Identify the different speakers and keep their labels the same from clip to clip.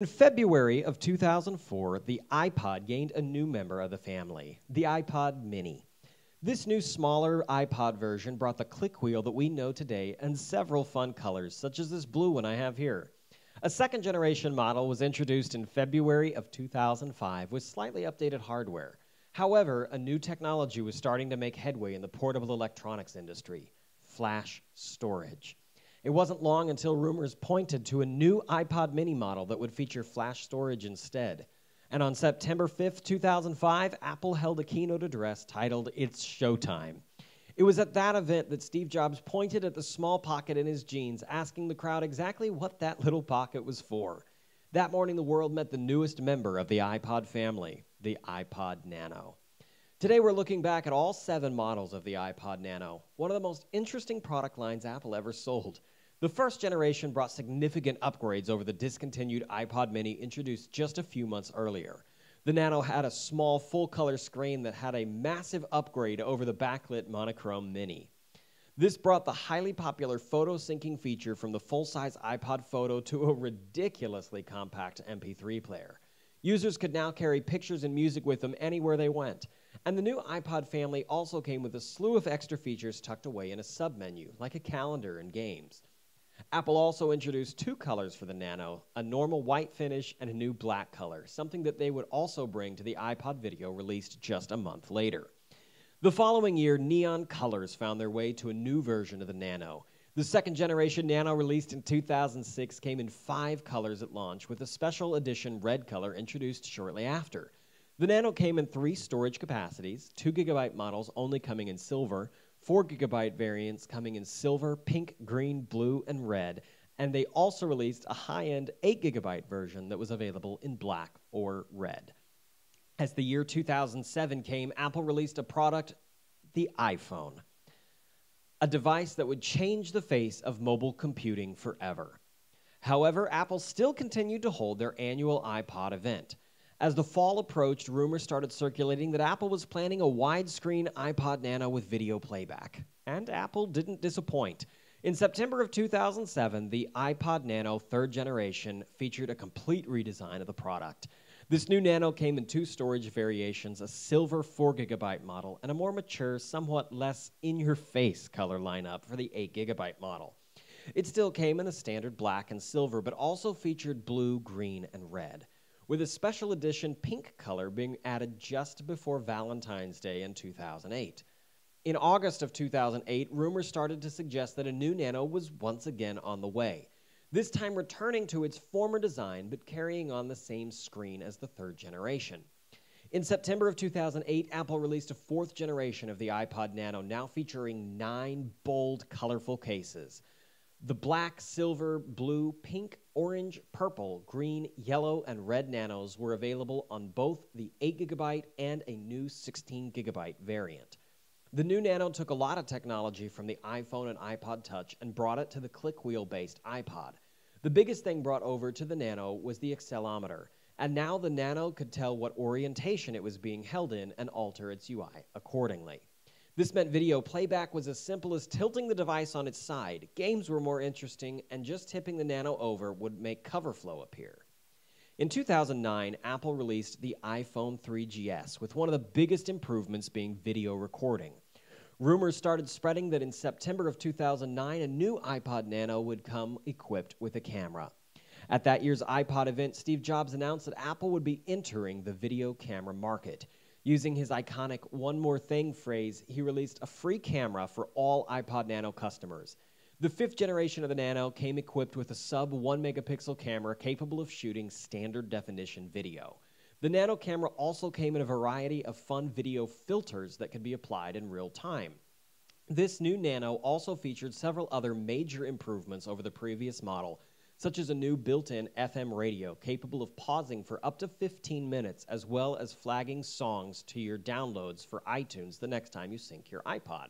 Speaker 1: In February of 2004, the iPod gained a new member of the family, the iPod Mini. This new smaller iPod version brought the click wheel that we know today and several fun colors, such as this blue one I have here. A second generation model was introduced in February of 2005 with slightly updated hardware. However, a new technology was starting to make headway in the portable electronics industry flash storage. It wasn't long until rumors pointed to a new iPod mini model that would feature flash storage instead. And on September 5th, 2005, Apple held a keynote address titled It's Showtime. It was at that event that Steve Jobs pointed at the small pocket in his jeans, asking the crowd exactly what that little pocket was for. That morning, the world met the newest member of the iPod family, the iPod Nano. Today, we're looking back at all seven models of the iPod Nano, one of the most interesting product lines Apple ever sold. The first generation brought significant upgrades over the discontinued iPod mini introduced just a few months earlier. The Nano had a small full color screen that had a massive upgrade over the backlit monochrome mini. This brought the highly popular photo syncing feature from the full size iPod Photo to a ridiculously compact MP3 player. Users could now carry pictures and music with them anywhere they went. And the new iPod family also came with a slew of extra features tucked away in a submenu, like a calendar and games. Apple also introduced two colors for the Nano a normal white finish and a new black color, something that they would also bring to the iPod video released just a month later. The following year, neon colors found their way to a new version of the Nano. The second generation Nano, released in 2006, came in five colors at launch, with a special edition red color introduced shortly after. The Nano came in three storage capacities, 2 gigabyte models only coming in silver, 4 gigabyte variants coming in silver, pink, green, blue, and red, and they also released a high end 8 gigabyte version that was available in black or red. As the year 2007 came, Apple released a product, the iPhone, a device that would change the face of mobile computing forever. However, Apple still continued to hold their annual iPod event. As the fall approached, rumors started circulating that Apple was planning a widescreen iPod Nano with video playback. And Apple didn't disappoint. In September of 2007, the iPod Nano third generation featured a complete redesign of the product. This new Nano came in two storage variations a silver 4GB model and a more mature, somewhat less in your face color lineup for the 8GB model. It still came in the standard black and silver, but also featured blue, green, and red with a special edition pink color being added just before Valentine's Day in 2008. In August of 2008, rumors started to suggest that a new Nano was once again on the way, this time returning to its former design but carrying on the same screen as the third generation. In September of 2008, Apple released a fourth generation of the iPod Nano, now featuring nine bold, colorful cases. The black, silver, blue, pink, orange, purple, green, yellow, and red nanos were available on both the 8GB and a new 16GB variant. The new Nano took a lot of technology from the iPhone and iPod Touch and brought it to the click wheel based iPod. The biggest thing brought over to the Nano was the accelerometer, and now the Nano could tell what orientation it was being held in and alter its UI accordingly. This meant video playback was as simple as tilting the device on its side. Games were more interesting, and just tipping the Nano over would make cover flow appear. In 2009, Apple released the iPhone 3GS, with one of the biggest improvements being video recording. Rumors started spreading that in September of 2009, a new iPod Nano would come equipped with a camera. At that year's iPod event, Steve Jobs announced that Apple would be entering the video camera market. Using his iconic one more thing phrase, he released a free camera for all iPod Nano customers. The fifth generation of the Nano came equipped with a sub 1 megapixel camera capable of shooting standard definition video. The Nano camera also came in a variety of fun video filters that could be applied in real time. This new Nano also featured several other major improvements over the previous model, such as a new built in FM radio capable of pausing for up to 15 minutes, as well as flagging songs to your downloads for iTunes the next time you sync your iPod.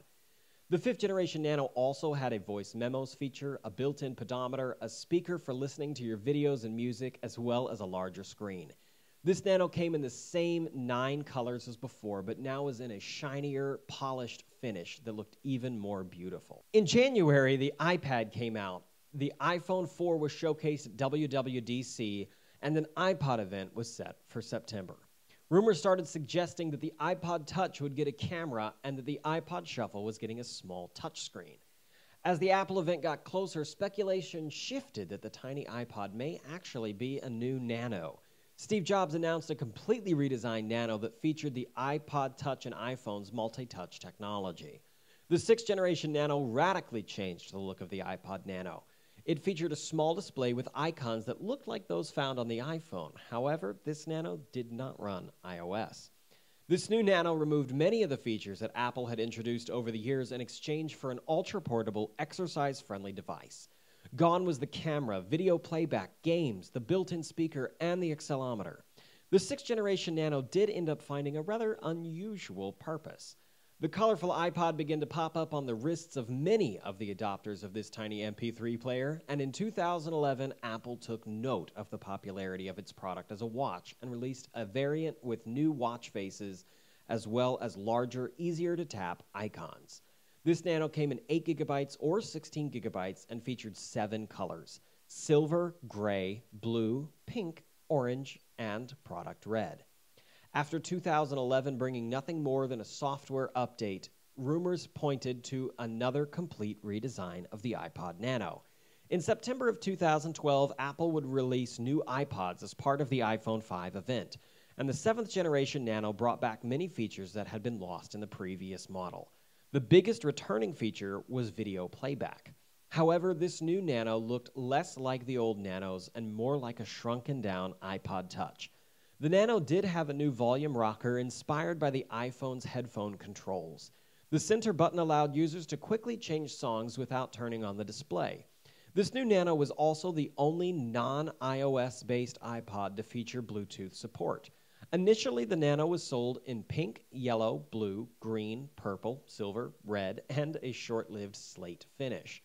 Speaker 1: The fifth generation Nano also had a voice memos feature, a built in pedometer, a speaker for listening to your videos and music, as well as a larger screen. This Nano came in the same nine colors as before, but now is in a shinier, polished finish that looked even more beautiful. In January, the iPad came out, the iPhone 4 was showcased at WWDC, and an iPod event was set for September. Rumors started suggesting that the iPod Touch would get a camera and that the iPod Shuffle was getting a small touchscreen. As the Apple event got closer, speculation shifted that the tiny iPod may actually be a new Nano. Steve Jobs announced a completely redesigned Nano that featured the iPod Touch and iPhone's multi touch technology. The sixth generation Nano radically changed the look of the iPod Nano. It featured a small display with icons that looked like those found on the iPhone. However, this Nano did not run iOS. This new Nano removed many of the features that Apple had introduced over the years in exchange for an ultra portable, exercise friendly device. Gone was the camera, video playback, games, the built in speaker, and the accelerometer. The sixth generation Nano did end up finding a rather unusual purpose. The colorful iPod began to pop up on the wrists of many of the adopters of this tiny MP3 player, and in 2011, Apple took note of the popularity of its product as a watch and released a variant with new watch faces as well as larger, easier to tap icons. This Nano came in 8 gigabytes or 16 gigabytes and featured seven colors silver, gray, blue, pink, orange, and product red. After 2011 bringing nothing more than a software update, rumors pointed to another complete redesign of the iPod Nano. In September of 2012, Apple would release new iPods as part of the iPhone 5 event, and the seventh generation Nano brought back many features that had been lost in the previous model. The biggest returning feature was video playback. However, this new Nano looked less like the old Nanos and more like a shrunken down iPod Touch. The Nano did have a new volume rocker inspired by the iPhone's headphone controls. The center button allowed users to quickly change songs without turning on the display. This new Nano was also the only non iOS based iPod to feature Bluetooth support. Initially, the Nano was sold in pink, yellow, blue, green, purple, silver, red, and a short lived slate finish.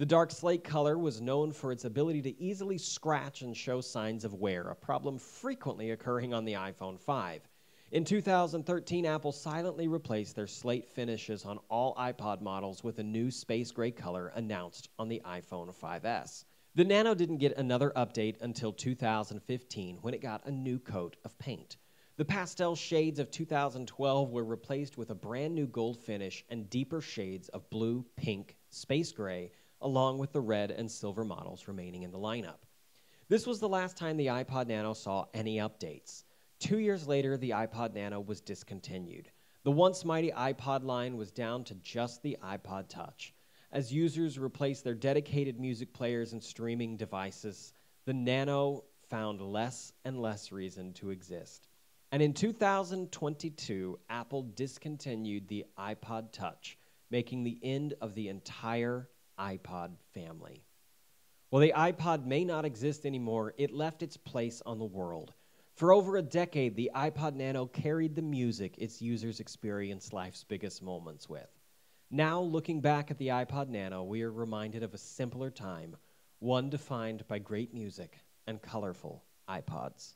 Speaker 1: The dark slate color was known for its ability to easily scratch and show signs of wear, a problem frequently occurring on the iPhone 5. In 2013, Apple silently replaced their slate finishes on all iPod models with a new space gray color announced on the iPhone 5S. The Nano didn't get another update until 2015 when it got a new coat of paint. The pastel shades of 2012 were replaced with a brand new gold finish and deeper shades of blue, pink, space gray, along with the red and silver models remaining in the lineup. This was the last time the iPod Nano saw any updates. Two years later, the iPod Nano was discontinued. The once mighty iPod line was down to just the iPod Touch. As users replaced their dedicated music players and streaming devices, the Nano found less and less reason to exist. And in 2022, Apple discontinued the iPod Touch, making the end of the entire iPod family. While the iPod may not exist anymore, it left its place on the world. For over a decade, the iPod Nano carried the music its users experienced life's biggest moments with. Now, looking back at the iPod Nano, we are reminded of a simpler time, one defined by great music and colorful iPods.